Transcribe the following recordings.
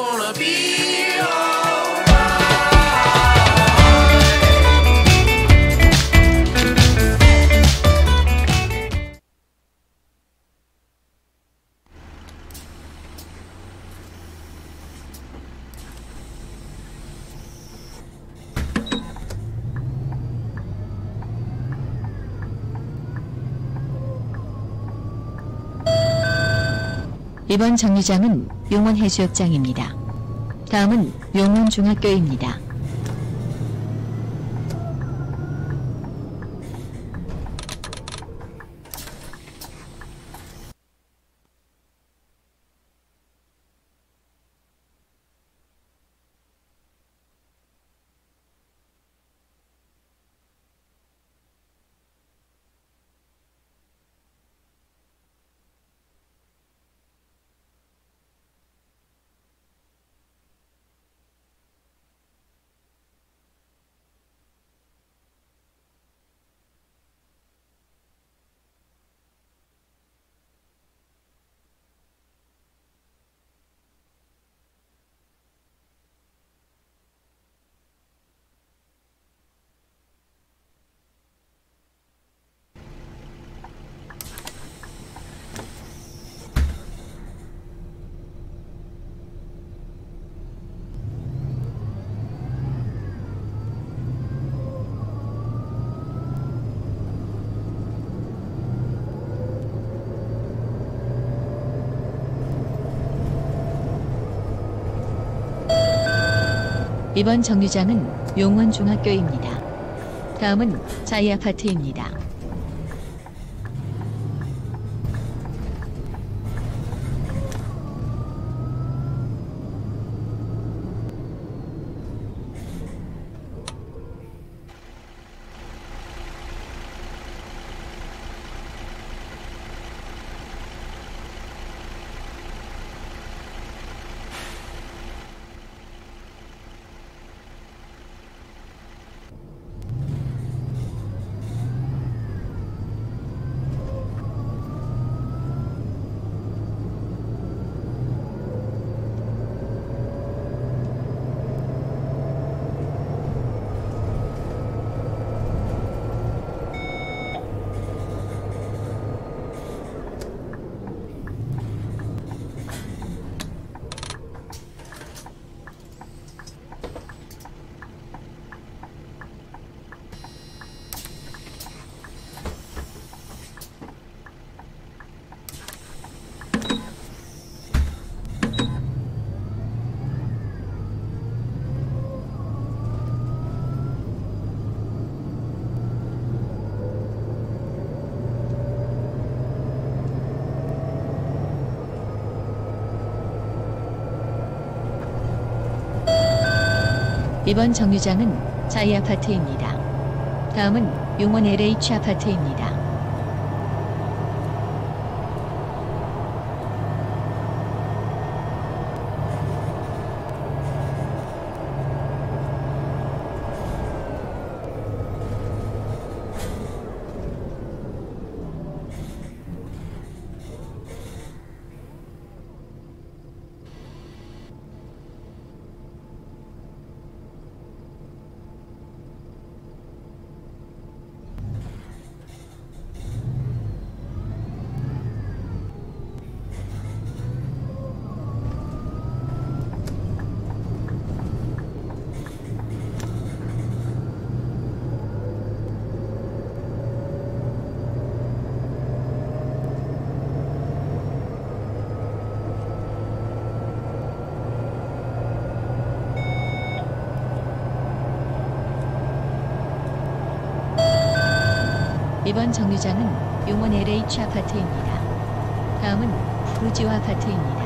gonna be 이번 정류장은 용원해수욕장입니다. 다음은 용원중학교입니다. 이번 정류장은 용원중학교입니다. 다음은 자이아파트입니다. 이번 정류장은 자이 아파트입니다. 다음은 용원 LH 아파트입니다. 정류장은 용원 LH 아파트입니다. 다음은 푸르지오 아파트입니다.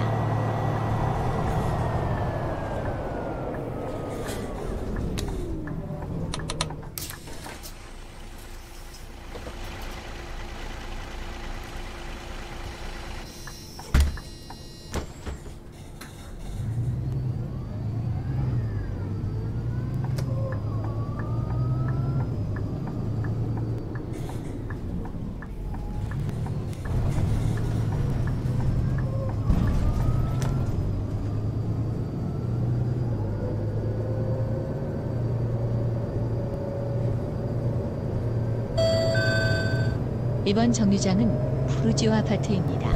이번 정류장은 푸르지오 아파트입니다.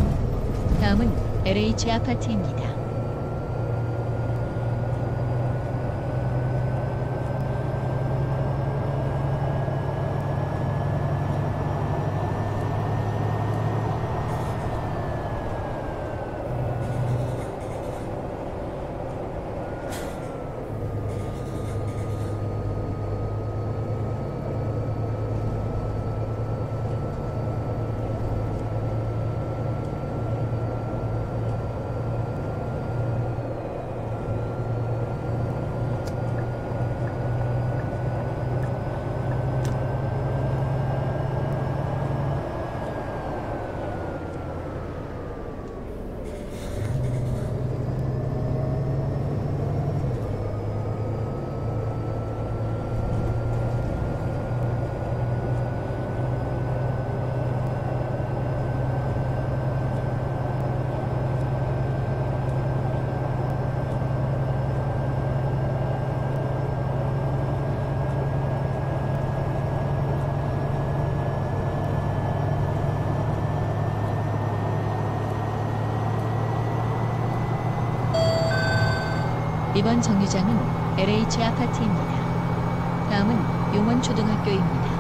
다음은 LH 아파트입니다. 이번 정류장은 LH 아파트입니다. 다음은 용원초등학교입니다.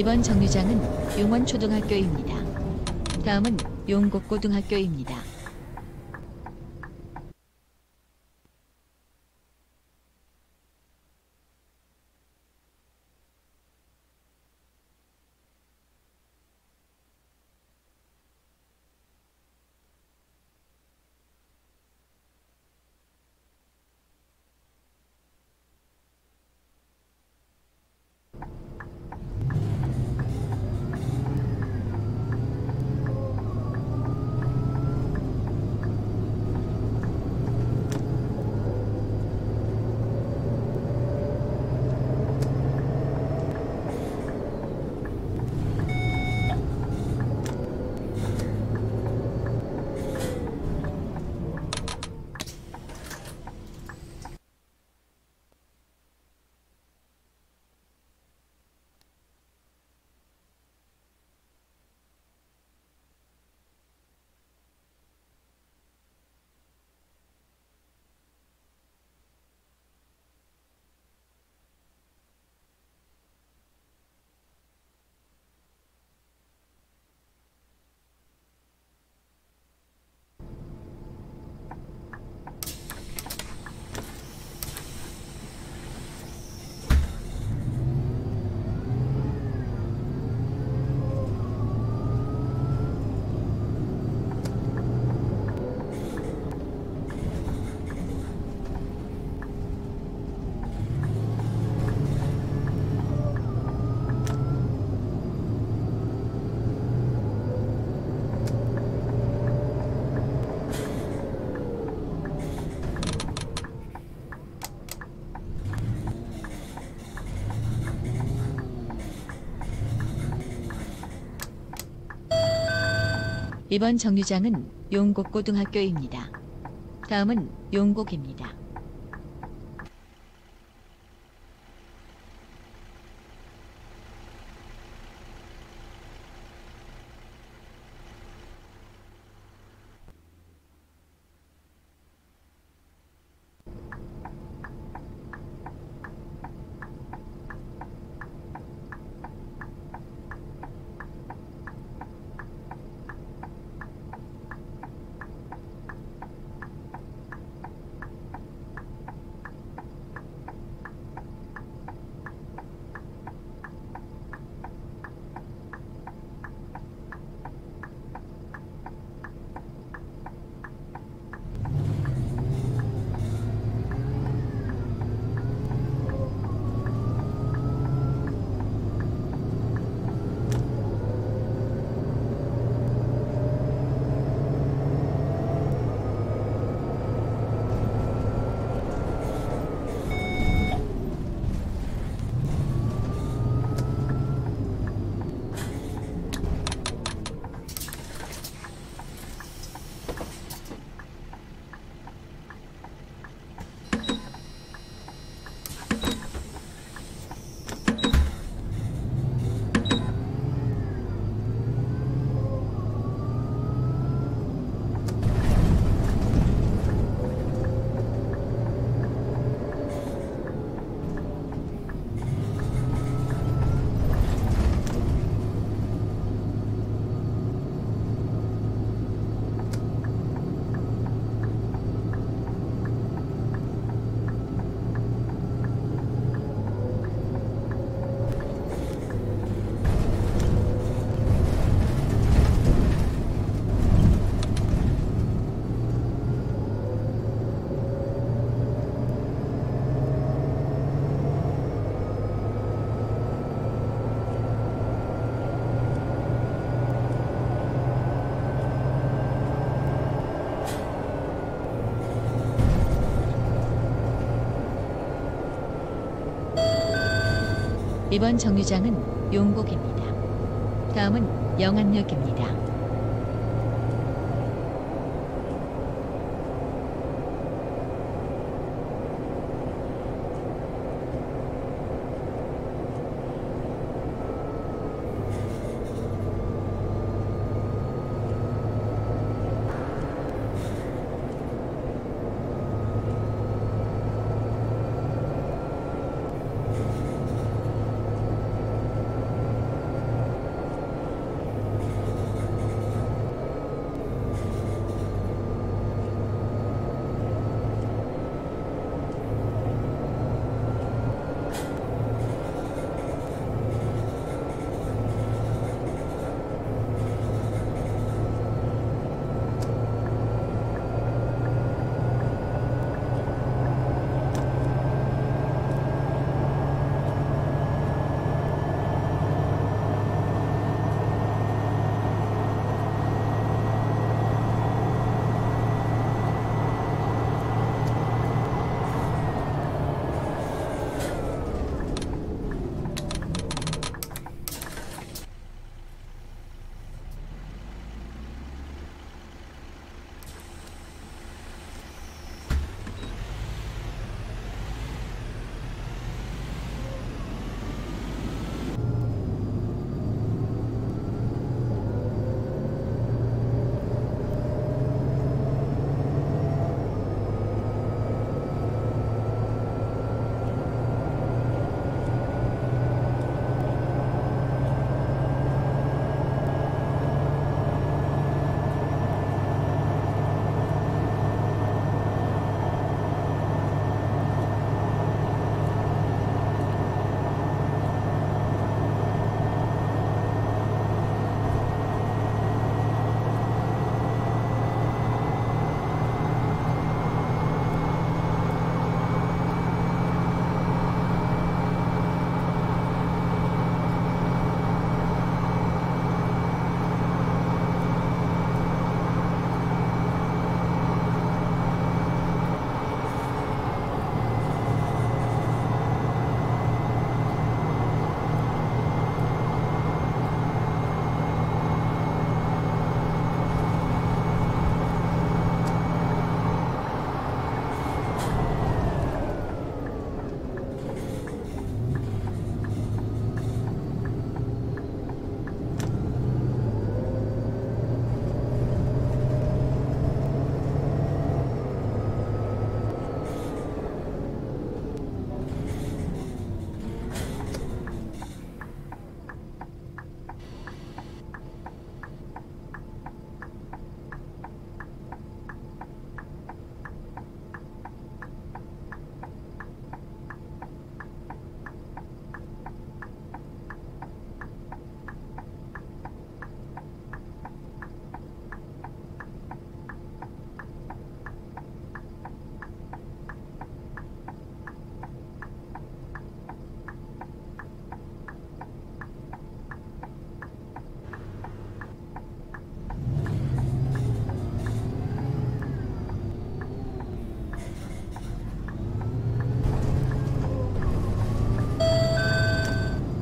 이번 정류장은 용원초등학교입니다. 다음은 용곡고등학교입니다. 이번 정류장은 용곡고등학교입니다. 다음은 용곡입니다. 이번 정류장은 용곡입니다. 다음은 영안역입니다.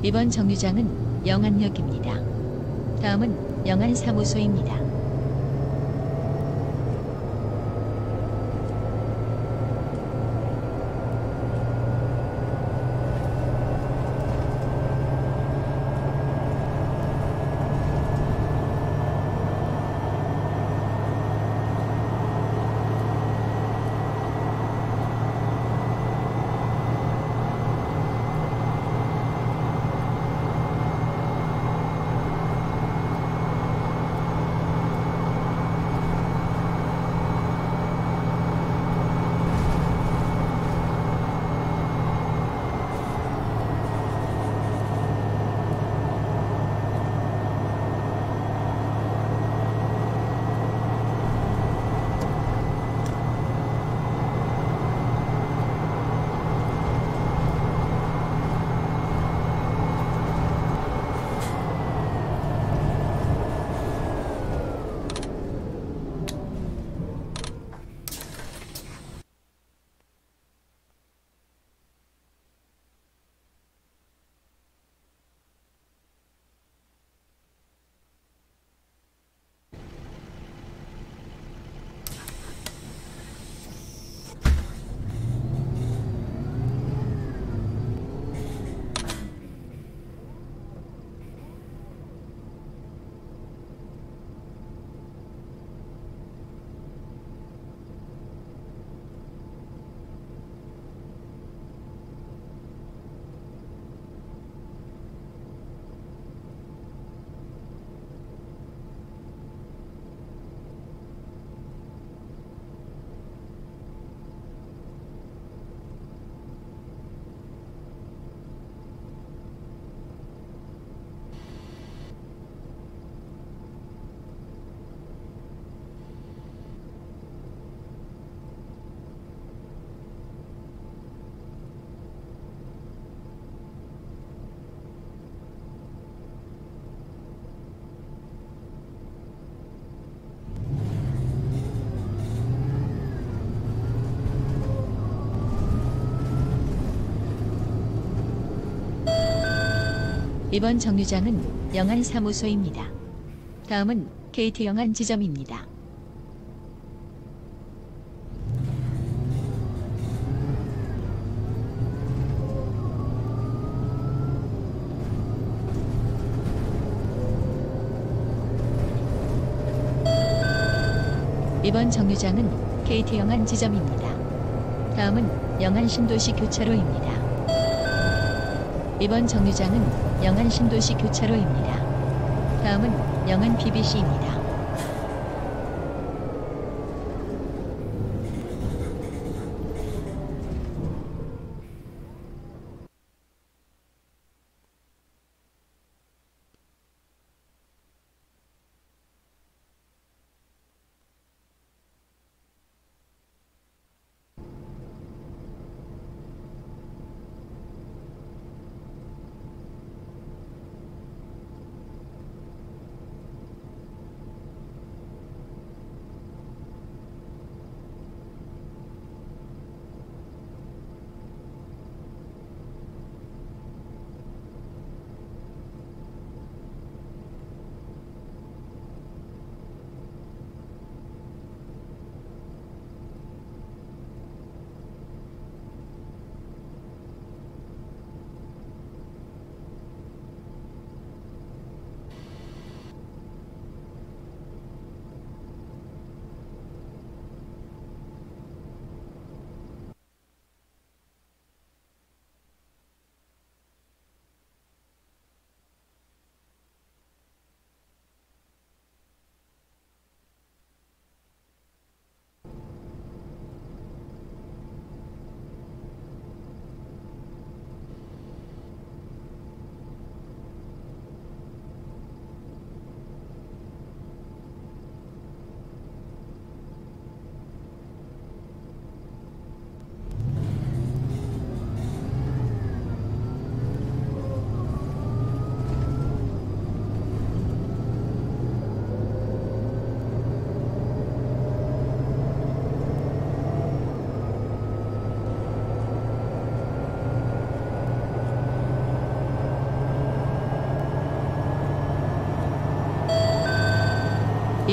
이번 정류장은 영안역입니다. 다음은 영안사무소입니다. 이번 정류장은 영안 사무소입니다. 다음은 KT 영안 지점입니다. 이번 정류장은 KT 영안 지점입니다. 다음은 영안 신도시 교차로입니다. 이번 정류장은 영안 신도시 교차로입니다. 다음은 영안 BBC입니다.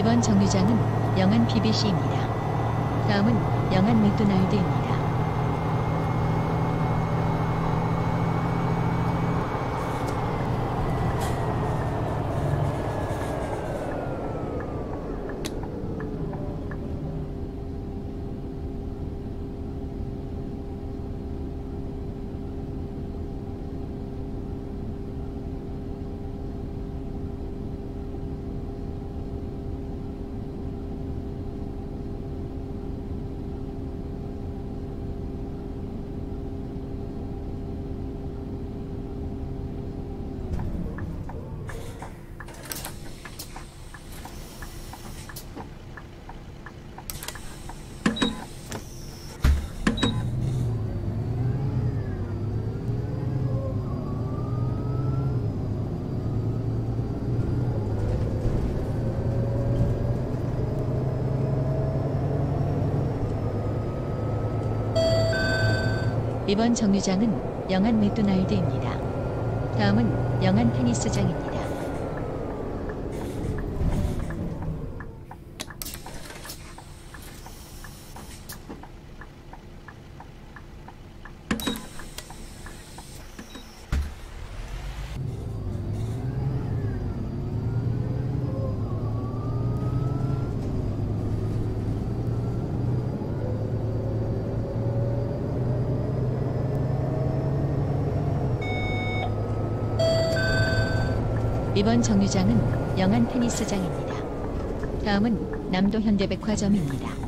이번 정류장은 영안 BBC입니다. 다음은 영안 맥도날드입니다. 이번 정류장은 영안 맥도날드입니다. 다음은 영안 테니스장입니다. 이번 정류장은 영안 테니스장입니다. 다음은 남도 현대백화점입니다.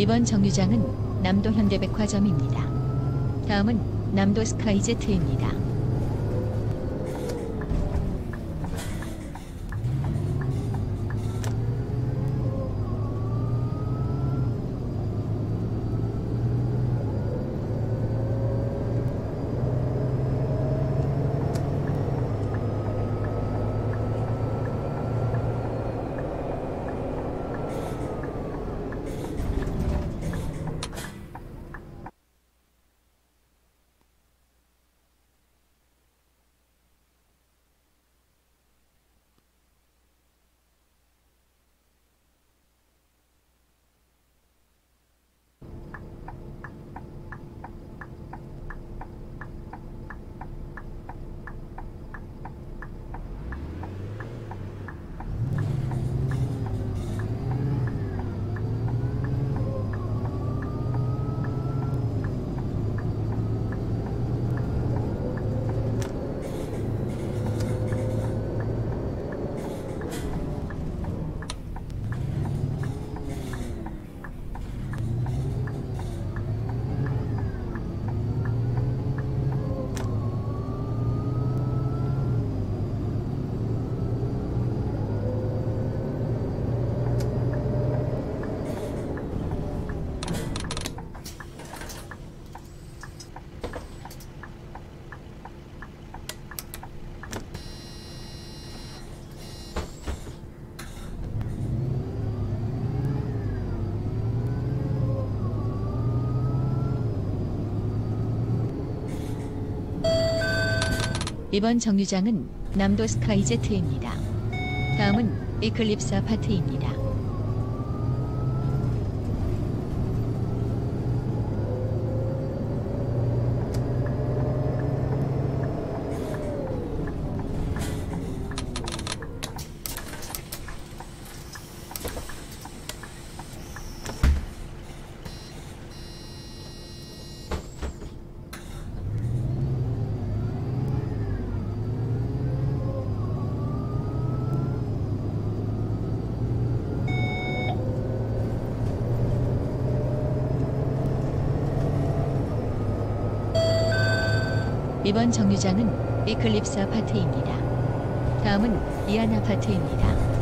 이번 정류장은 남도 현대백화점입니다. 다음은 남도 스카이제트입니다. 이번 정류장은 남도 스카이제트입니다. 다음은 이클립스 아파트입니다. 이번 정류장은 이클립스 아파트입니다. 다음은 이안 아파트입니다.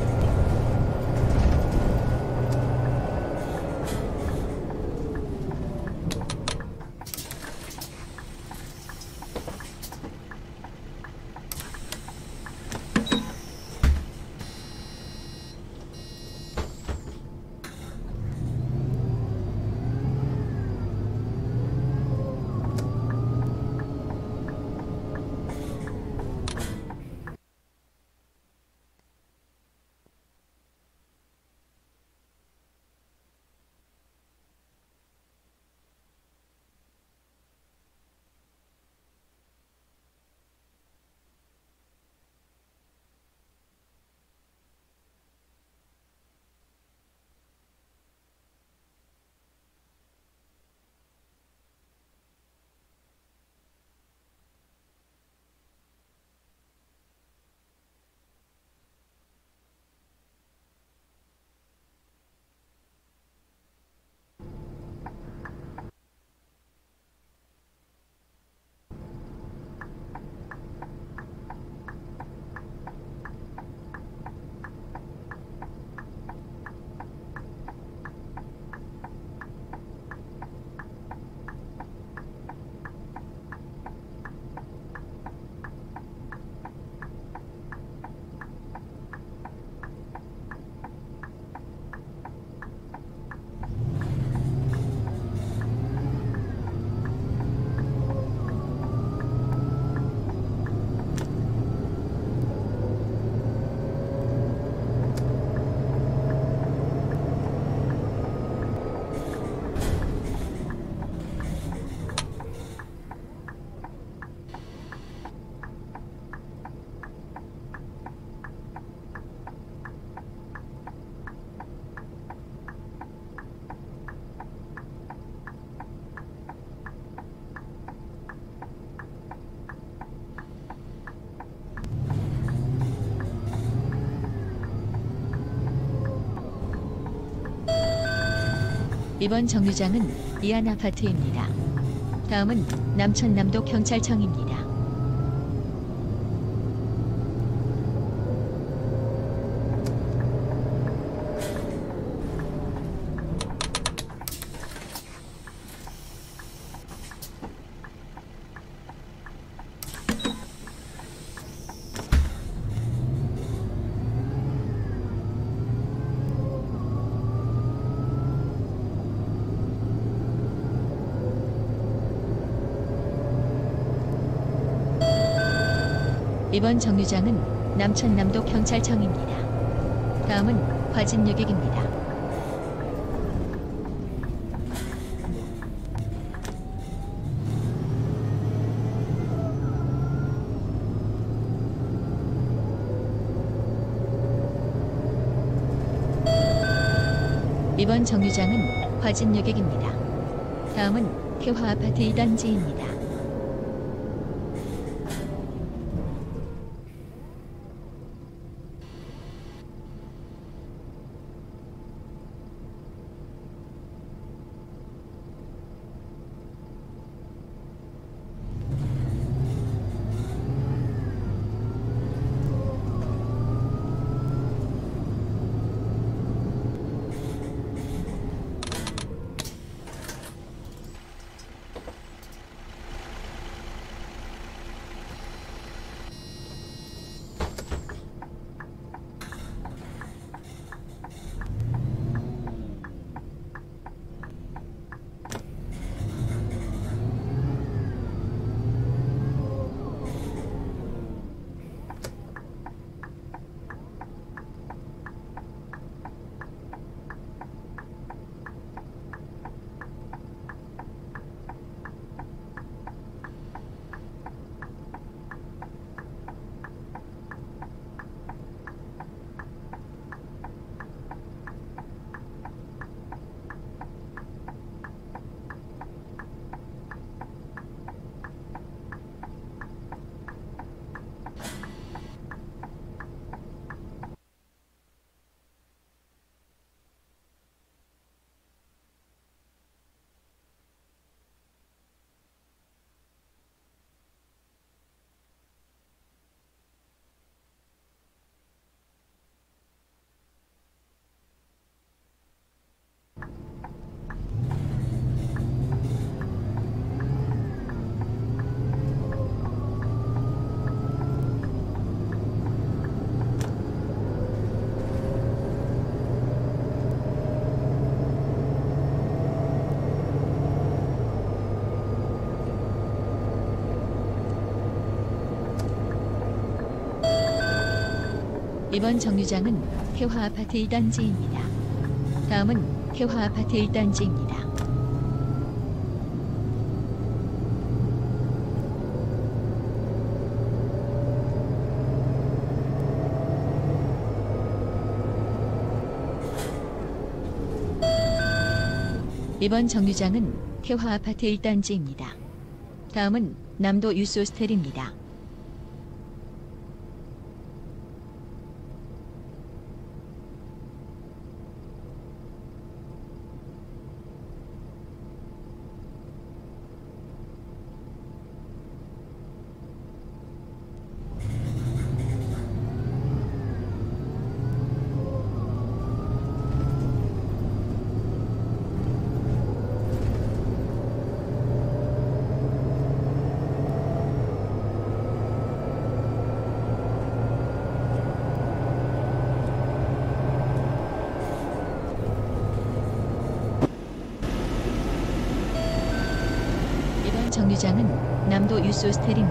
이번 정류장은 이안 아파트입니다. 다음은 남천남도 경찰청입니다. 이번 정류장은 남천남도 경찰청입니다. 다음은 화진여객입니다. 이번 정류장은 화진여객입니다. 다음은 태화 아파트 2단지입니다. 이번 정류장은 태화 아파트 1단지입니다. 다음은 태화 아파트 1단지입니다. 이번 정류장은 태화 아파트 1단지입니다. 다음은 남도 유스 호스텔입니다. 이번 정류장은 남도 유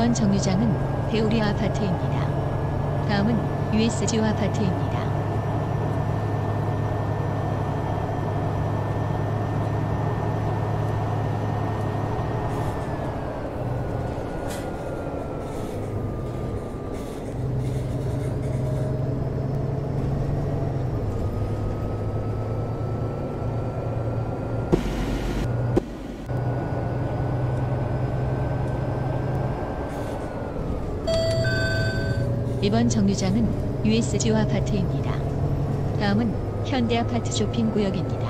이번 정류장은 배우리 아파트입니다. 다음은 USG 아파트입니다. 이번 정류장은 USG 아파트입니다. 다음은 현대 아파트 쇼핑 구역입니다.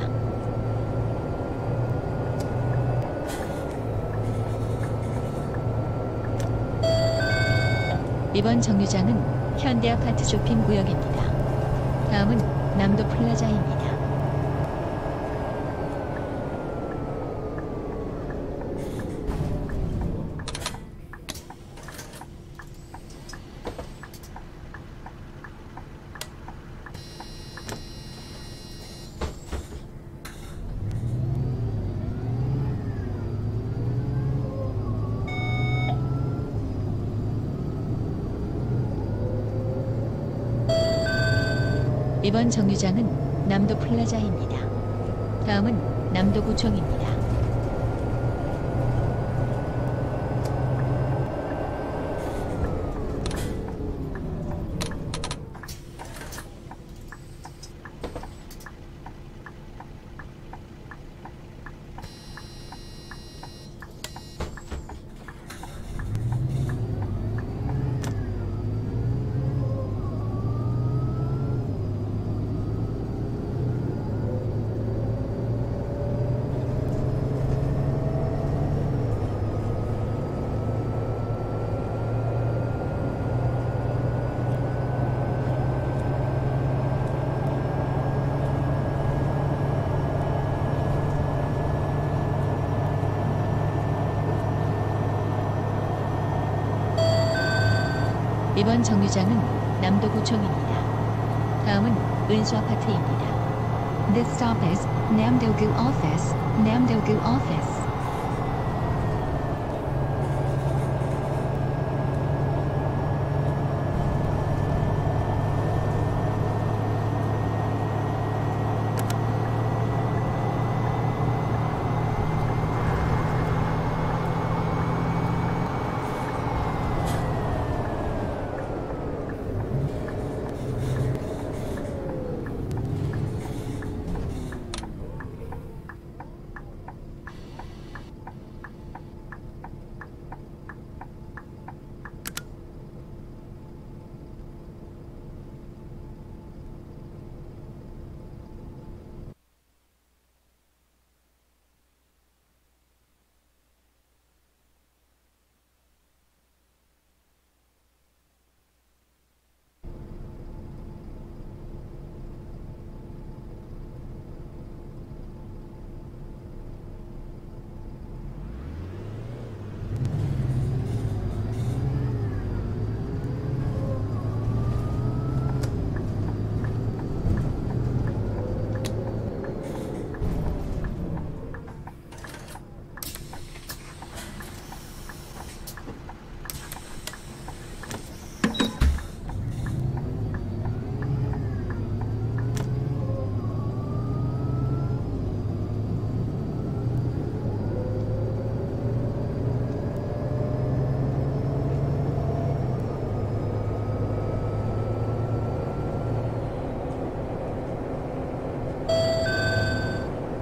이번 정류장은 현대 아파트 쇼핑 구역입니다. 다음은 남도 플라자입니다. 이번 정류장은 남도 플라자입니다. 다음은 남도구청입니다. 이번 정류장은 남도구청입니다. 다음은 은수 아파트입니다. This stop is Namdogu Office, Namdogu Office.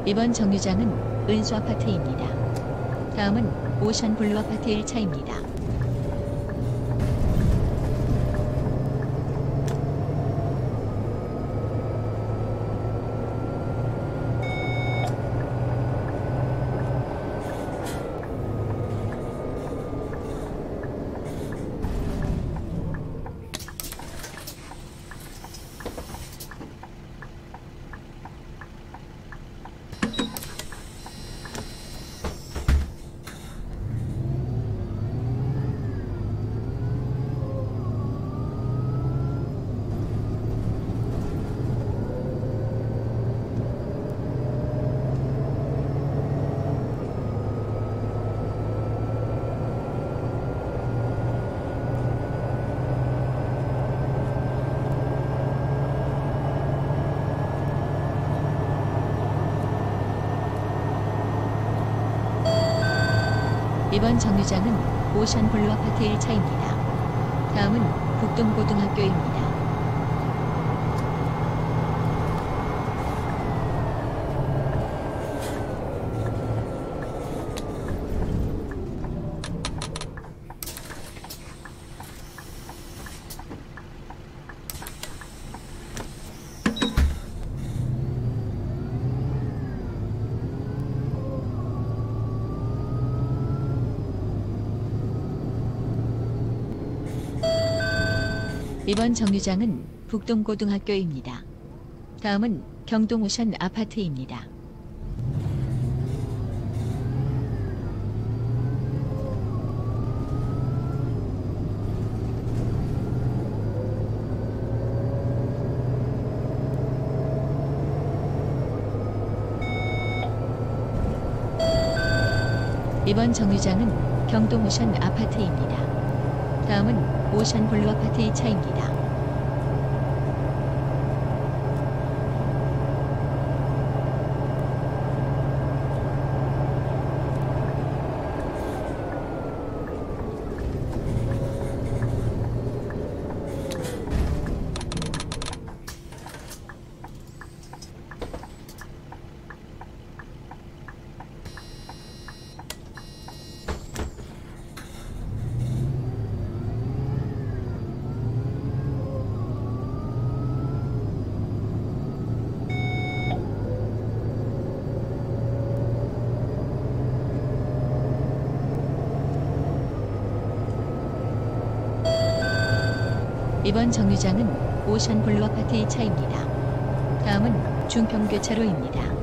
이번 정류장은 은수 아파트입니다. 다음은 오션 블루 아파트 1차입니다. 이번 정류장은 오션 블루 아파트 1차입니다. 다음은 북동고등학교입니다. 이번 정류장은 북동고등학교입니다. 다음은 경동오션 아파트입니다. 이번 정류장은 경동 오션 아파트입니다. 다음은 오션 블루 아파트 2차입니다. 이번 정류장은 오션 블루 아파트 2차입니다. 다음은 중평교차로입니다.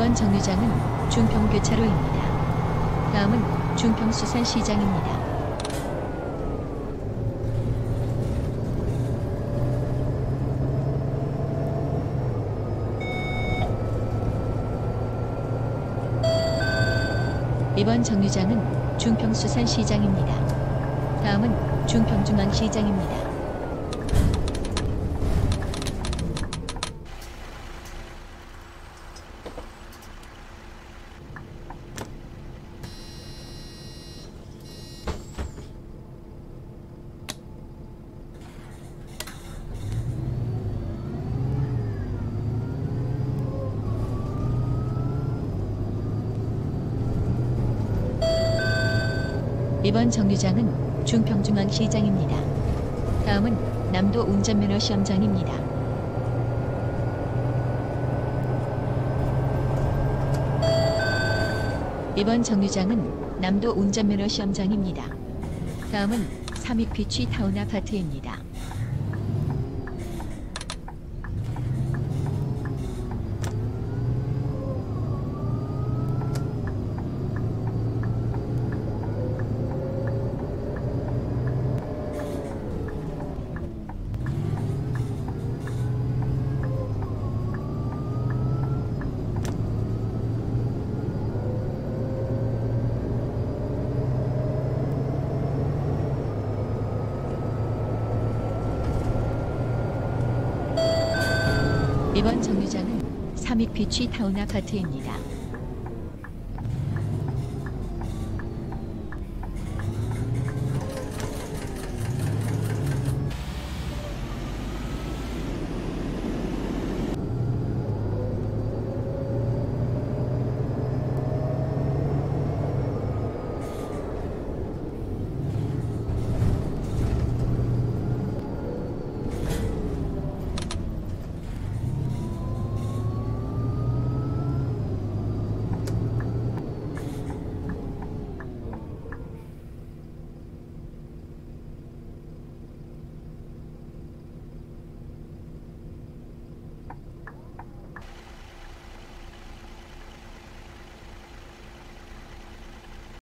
이번 정류장은 중평교차로입니다. 다음은 중평수산시장입니다. 이번 정류장은 중평수산시장입니다. 다음은 중평중앙시장입니다. 정류장은 중평중앙시장입니다. 다음은 남도 운전면허 시험장입니다. 이번 정류장은 남도 운전면허 시험장입니다. 다음은 삼익비치 타운 아파트입니다. 이번 정류장은 삼익 비치 타운 아파트입니다.